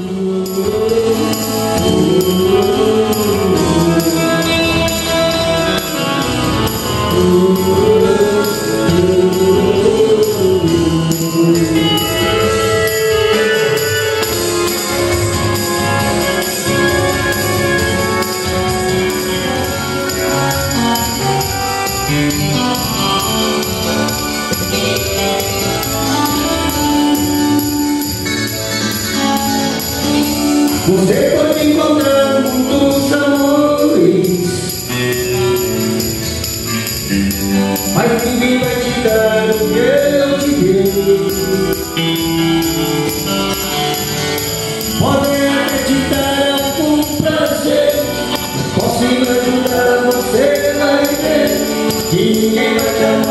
Ooh. Hingga macam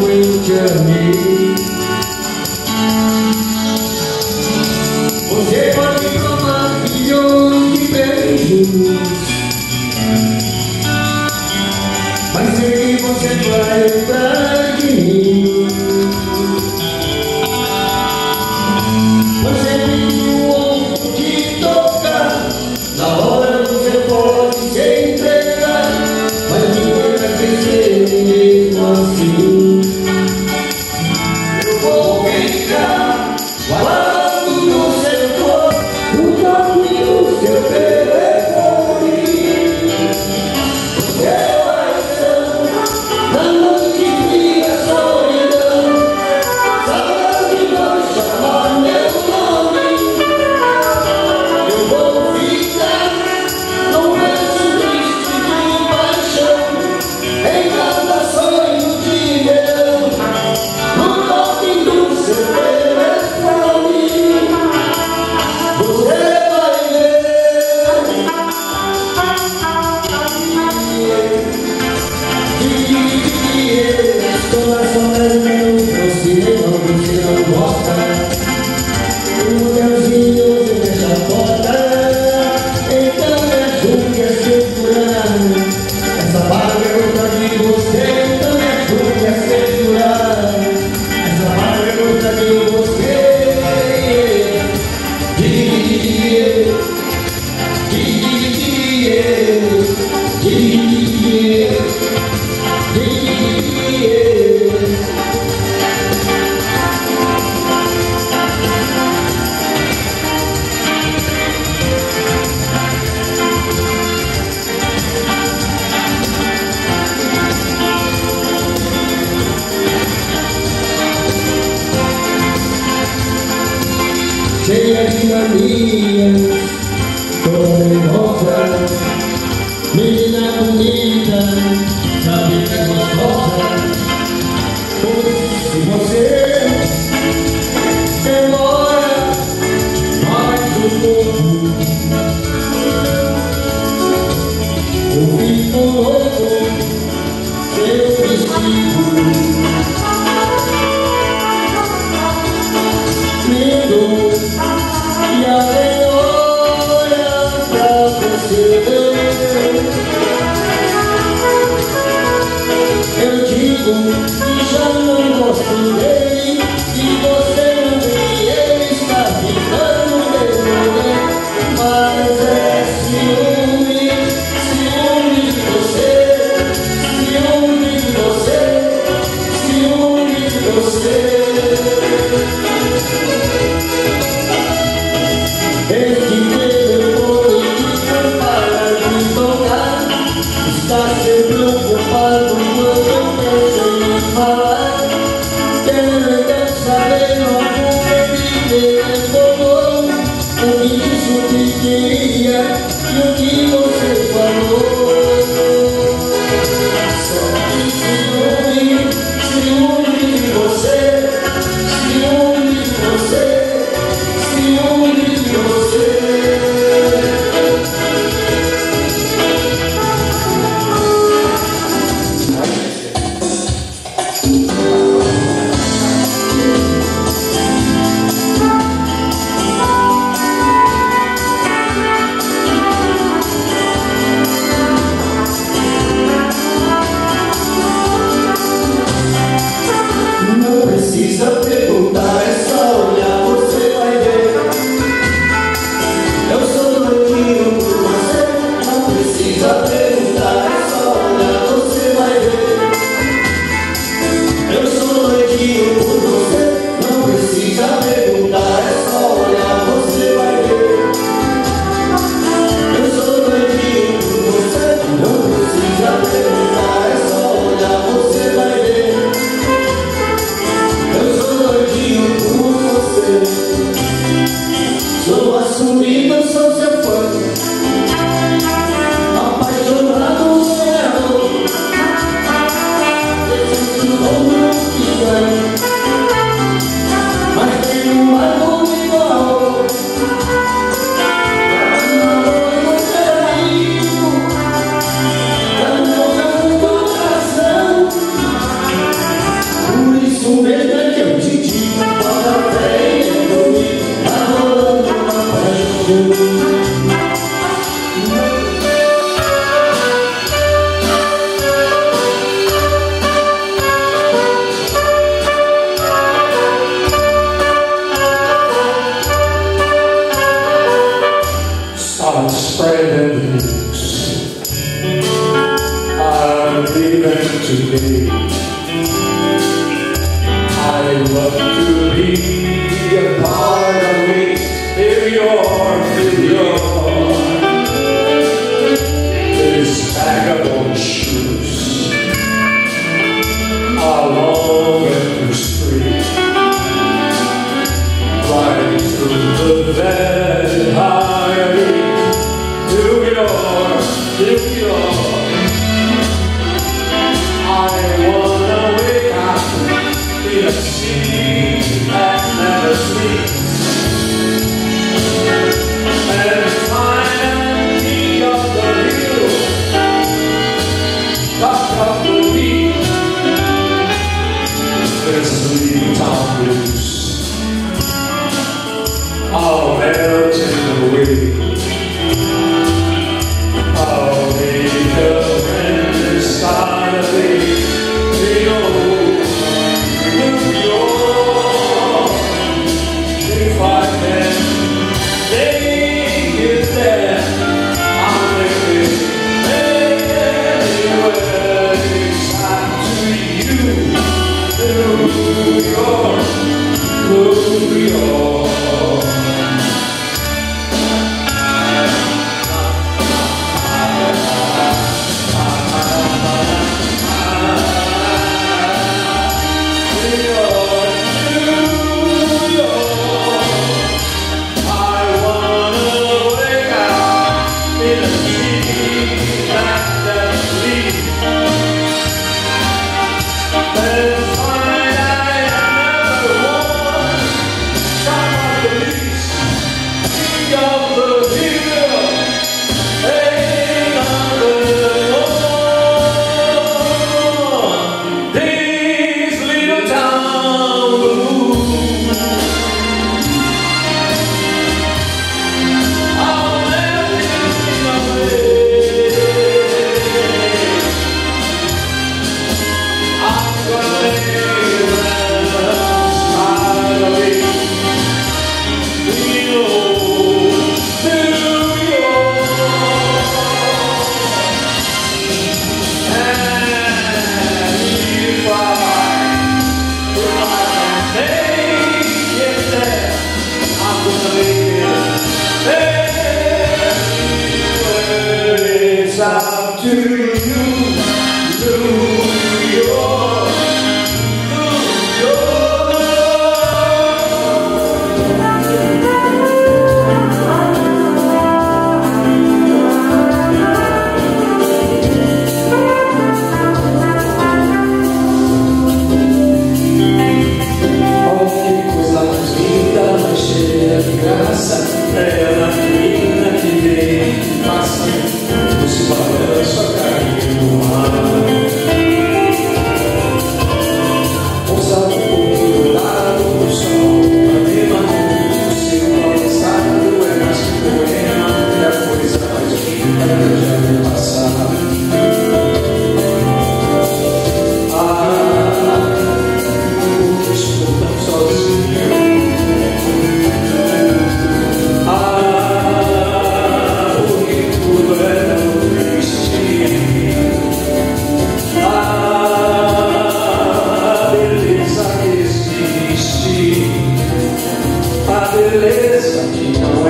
kuing jernih Você pode provar me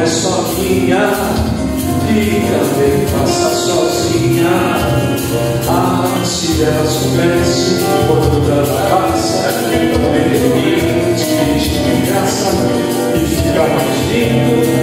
é sozinha e também passa sozinha. Ah, se ela soubesse quando ela passa, permite de graça e fica mais lindo.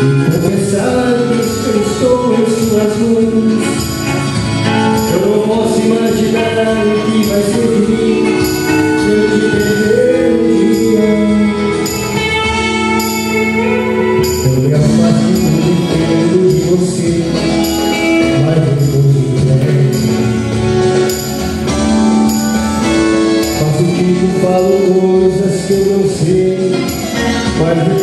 Confessar-lhes que estou em suas mãos. Eu não posso imaginar o que vai ser de mim eu te perder um dia Eu me afasto do inteiro de você Mas eu não te Faço o que falo coisas que eu não sei Mas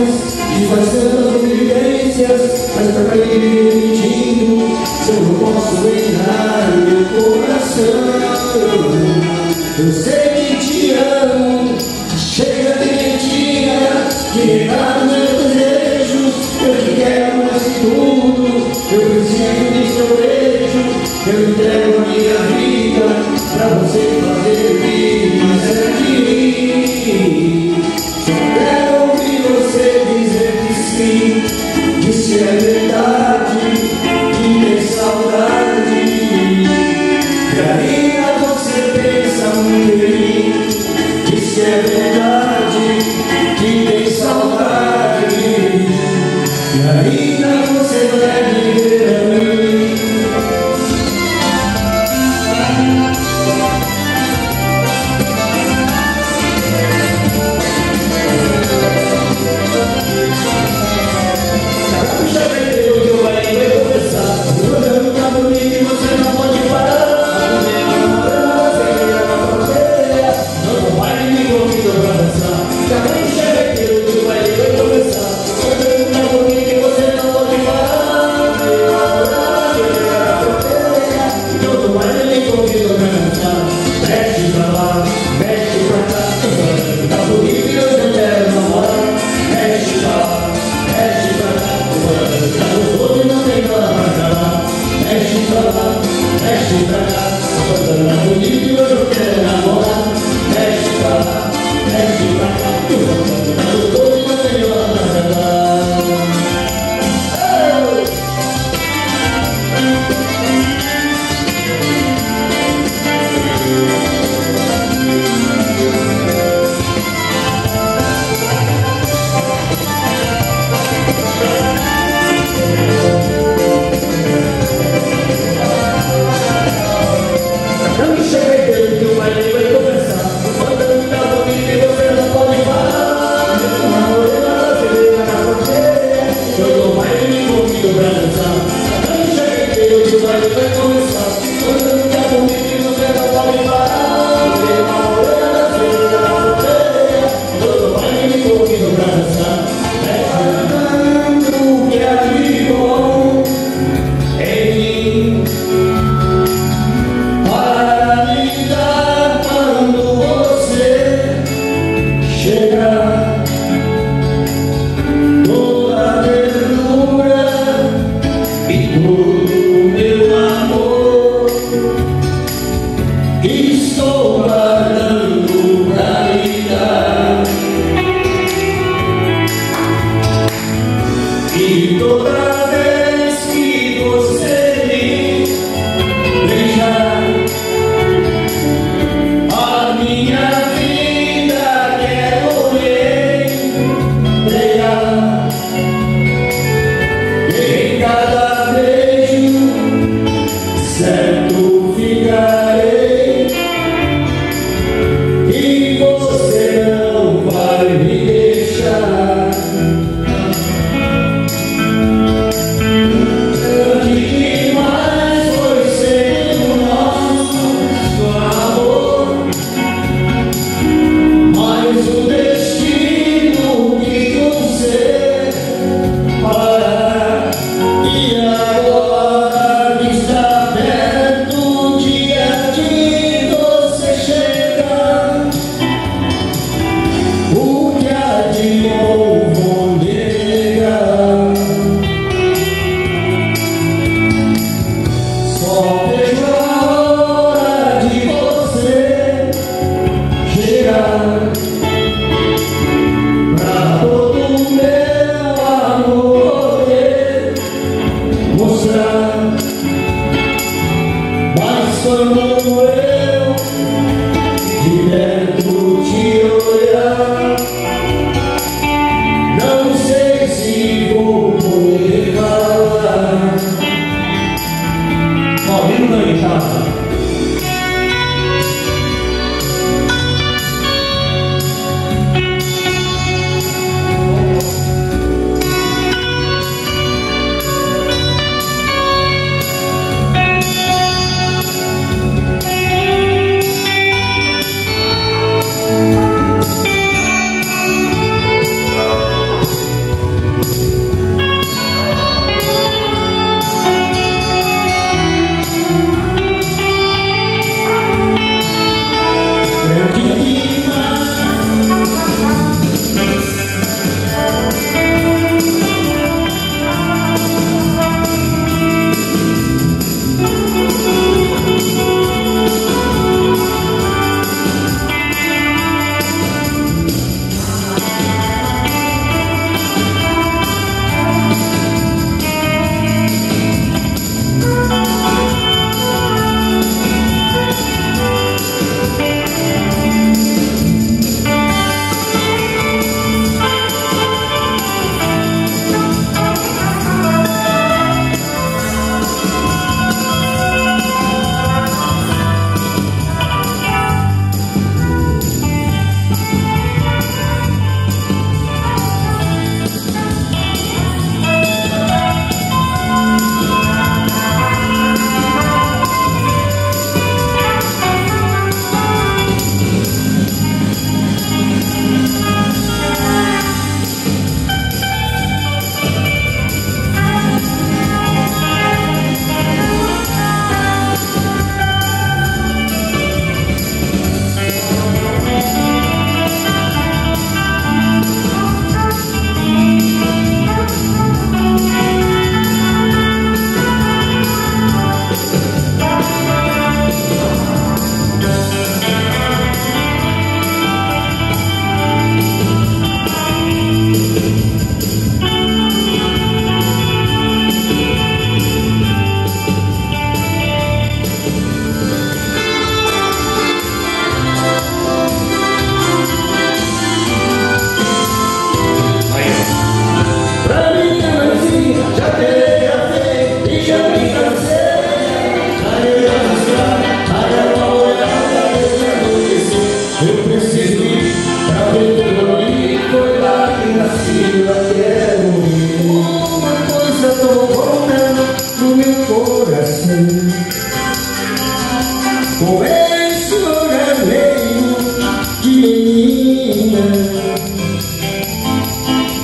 experiências e quais são as vivências, mas me permitindo, se eu não posso entrar no meu coração, eu sei.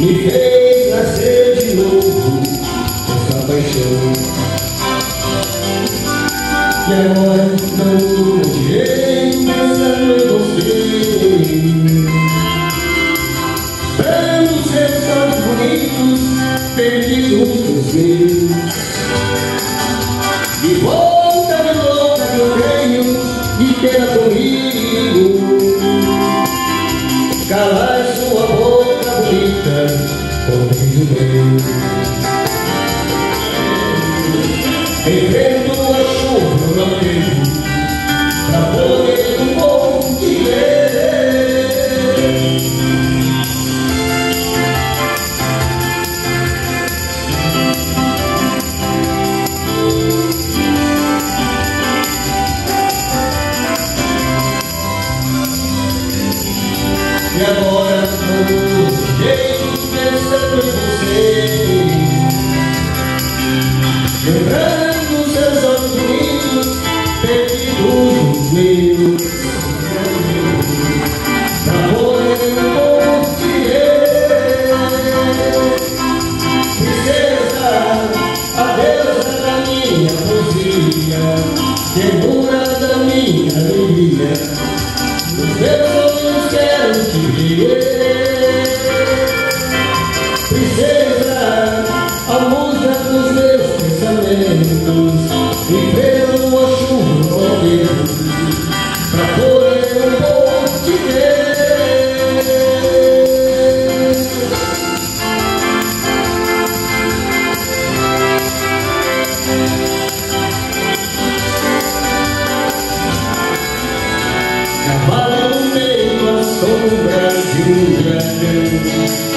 Me E agora brand new, brand new